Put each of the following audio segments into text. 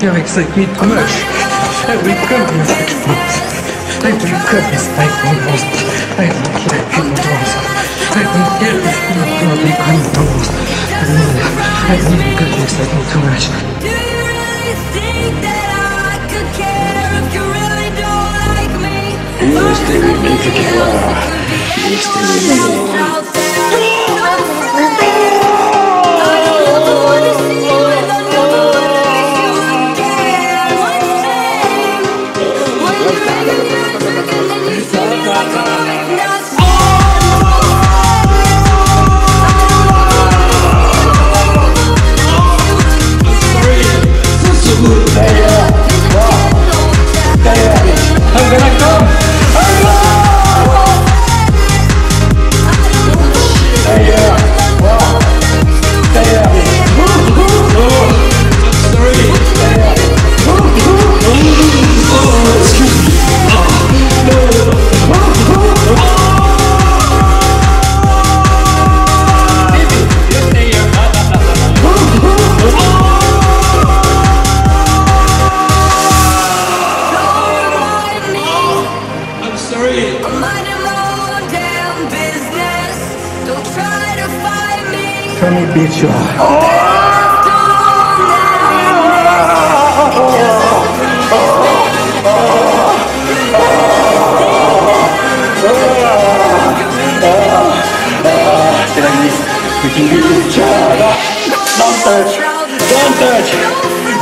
Wechselt mit Gulasch. I will come. I will come with my friends. I will kill him once. I will kill him only come once. I will come with my Do you really think that I could care if you really don't like me? Este me mente que va. Este me mente. Tell me, bitch, you. Don't touch. Don't touch.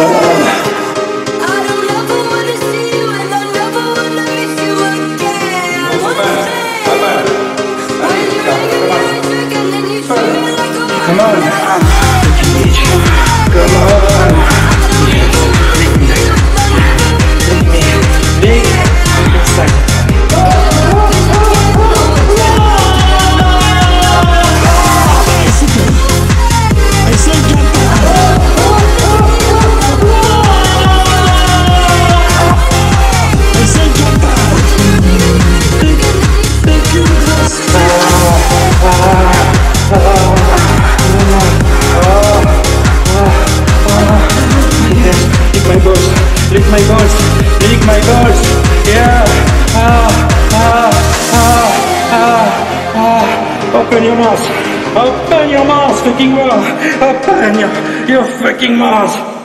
I Lick my balls. Lick my balls. Yeah. Ah, ah, ah, ah, ah. Open your mouth. Open your mouth, fucking mouth. Open your, your fucking mouth.